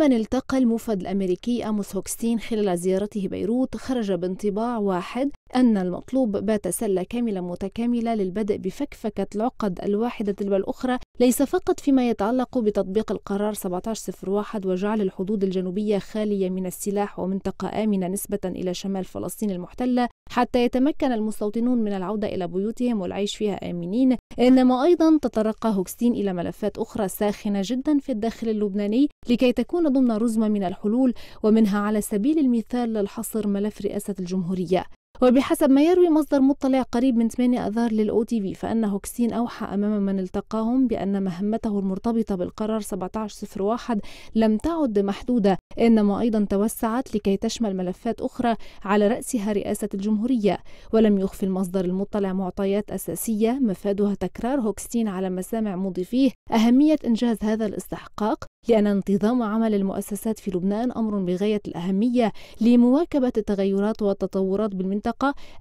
من التقى الموفد الأمريكي أموس هوكستين خلال زيارته بيروت خرج بانطباع واحد أن المطلوب بات سلة كاملة متكاملة للبدء بفكفكة العقد الواحدة تلو الأخرى ليس فقط فيما يتعلق بتطبيق القرار 1701 وجعل الحدود الجنوبية خالية من السلاح ومنطقة آمنة نسبة إلى شمال فلسطين المحتلة حتى يتمكن المستوطنون من العودة إلى بيوتهم والعيش فيها آمنين. إنما أيضا تطرق هوكستين إلى ملفات أخرى ساخنة جدا في الداخل اللبناني لكي تكون ضمن رزمة من الحلول ومنها على سبيل المثال لا الحصر ملف رئاسة الجمهورية. وبحسب ما يروي مصدر مطلع قريب من 8 أذار لل OTV فأن هوكستين أوحى أمام من التقاهم بأن مهمته المرتبطة بالقرار 1701 لم تعد محدودة إنما أيضا توسعت لكي تشمل ملفات أخرى على رأسها رئاسة الجمهورية. ولم يخفي المصدر المطلع معطيات أساسية مفادها تكرار هوكستين على مسامع مضيفيه أهمية إنجاز هذا الاستحقاق لأن انتظام عمل المؤسسات في لبنان أمر بغاية الأهمية لمواكبة التغيرات والتطورات بالمنطقة.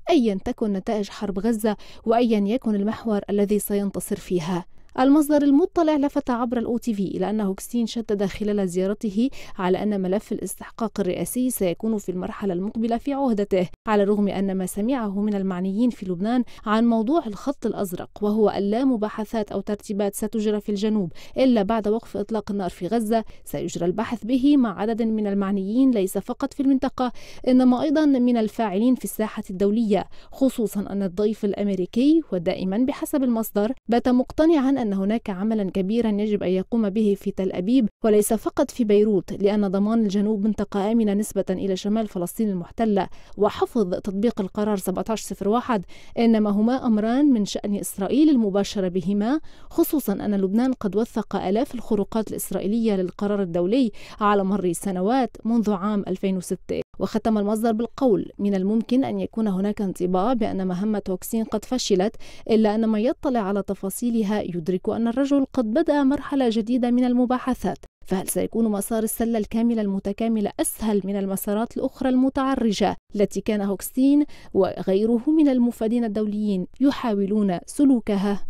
أيا تكن نتائج حرب غزة وأيا يكن المحور الذي سينتصر فيها. المصدر المطلع لفت عبر ال OTV إلى أن هوكستين شدد خلال زيارته على أن ملف الاستحقاق الرئاسي سيكون في المرحلة المقبلة في عهدته على الرغم أن ما سمعه من المعنيين في لبنان عن موضوع الخط الأزرق وهو ألا مباحثات أو ترتيبات ستجرى في الجنوب إلا بعد وقف إطلاق النار في غزة سيجرى البحث به مع عدد من المعنيين ليس فقط في المنطقة إنما أيضا من الفاعلين في الساحة الدولية خصوصا أن الضيف الأمريكي ودائما بحسب المصدر بات مقتنعا أن هناك عملا كبيرا يجب أن يقوم به في تل أبيب وليس فقط في بيروت لأن ضمان الجنوب منطقة آمنة نسبة إلى شمال فلسطين المحتلة وحفظ تطبيق القرار 1701 إنما هما أمران من شأن إسرائيل المباشرة بهما خصوصا أن لبنان قد وثق آلاف الخروقات الإسرائيلية للقرار الدولي على مر سنوات منذ عام 2006 وختم المصدر بالقول من الممكن أن يكون هناك انطباع بأن مهمة توكسين قد فشلت إلا أن من يطلع على تفاصيلها يدرك أن الرجل قد بدأ مرحلة جديدة من المباحثات فهل سيكون مسار السلة الكاملة المتكاملة أسهل من المسارات الأخرى المتعرجة التي كان هوكستين وغيره من المفادين الدوليين يحاولون سلوكها؟